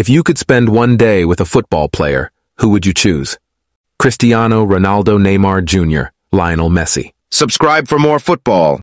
If you could spend one day with a football player, who would you choose? Cristiano Ronaldo Neymar Jr., Lionel Messi. Subscribe for more football.